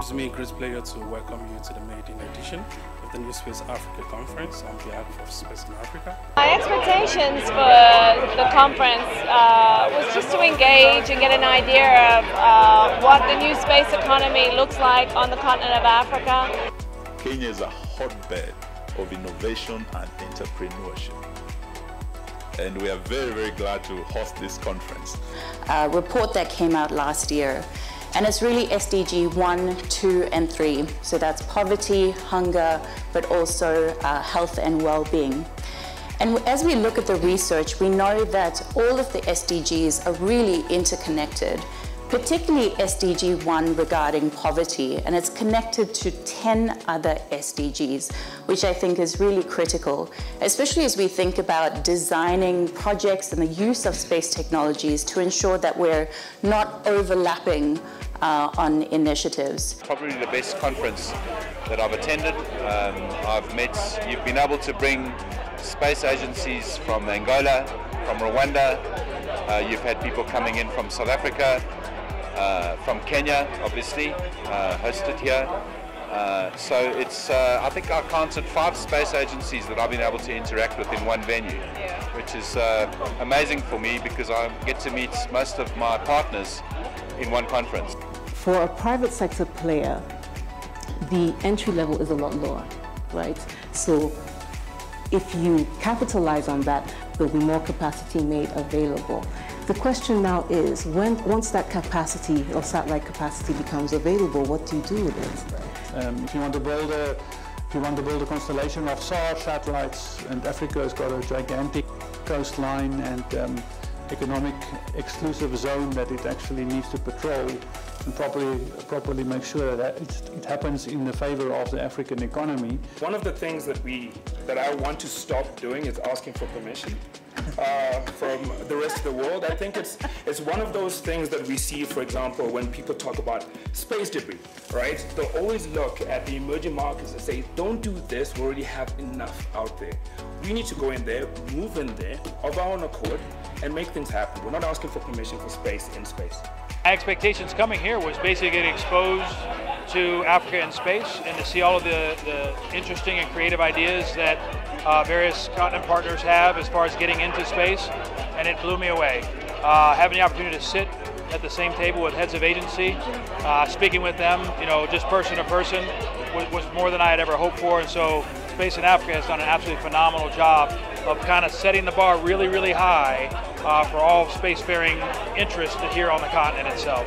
gives me a great pleasure to welcome you to the maiden edition of the New Space Africa Conference on behalf of Space in Africa. My expectations for the conference uh, was just to engage and get an idea of uh, what the new space economy looks like on the continent of Africa. Kenya is a hotbed of innovation and entrepreneurship. And we are very, very glad to host this conference. A report that came out last year and it's really SDG 1, 2, and 3. So that's poverty, hunger, but also uh, health and well-being. And as we look at the research, we know that all of the SDGs are really interconnected particularly SDG 1 regarding poverty, and it's connected to 10 other SDGs, which I think is really critical, especially as we think about designing projects and the use of space technologies to ensure that we're not overlapping uh, on initiatives. Probably the best conference that I've attended. Um, I've met, you've been able to bring space agencies from Angola, from Rwanda, uh, you've had people coming in from South Africa, from Kenya, obviously, uh, hosted here. Uh, so it's, uh, I think I counted five space agencies that I've been able to interact with in one venue, which is uh, amazing for me because I get to meet most of my partners in one conference. For a private sector player, the entry level is a lot lower, right? So if you capitalize on that, there'll be more capacity made available. The question now is, when, once that capacity or satellite capacity becomes available, what do you do with it? Um, if you want to build a if you want to build a constellation of SAR satellites, and Africa has got a gigantic coastline and um, economic exclusive zone that it actually needs to patrol and properly, properly make sure that it happens in the favor of the African economy. One of the things that we that I want to stop doing is asking for permission uh, from the rest of the world. I think it's it's one of those things that we see, for example, when people talk about space debris, right? They'll always look at the emerging markets and say, "Don't do this. We already have enough out there. We need to go in there, move in there of our own accord, and make things happen. We're not asking for permission for space in space." My expectations coming here was basically getting exposed to Africa in space and to see all of the, the interesting and creative ideas that uh, various continent partners have as far as getting into space, and it blew me away. Uh, having the opportunity to sit at the same table with heads of agency, uh, speaking with them, you know, just person to person, was, was more than I had ever hoped for, and so Space in Africa has done an absolutely phenomenal job of kind of setting the bar really, really high uh, for all spacefaring interest here on the continent itself.